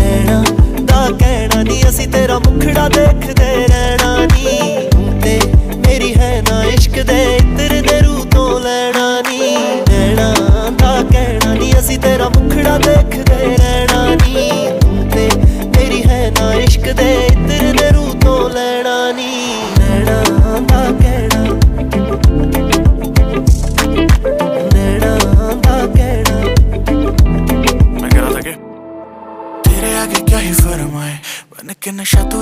ਨੈਣਾ ਦਾ ਕਹਿਣਾ ਨਹੀਂ ਅਸੀਂ ਤੇਰਾ ਮੁਖੜਾ ਦੇਖਦੇ ਰਹਿਣਾ ਨਹੀਂ ਤੂੰ ਤੇ ਮੇਰੀ ਹੈ ਨਾ ਇਸ਼ਕ ਦੇ ਇਤਰ ਦੇ ਰੂਹ ਤੋਂ ਲੈਣਾ ਨਹੀਂ ਨੈਣਾ ਦਾ ਕਹਿਣਾ ਨਹੀਂ ਅਸੀਂ ਤੇਰਾ ਮੁਖੜਾ आगे क्या ही फरमाए? बन के नशा तो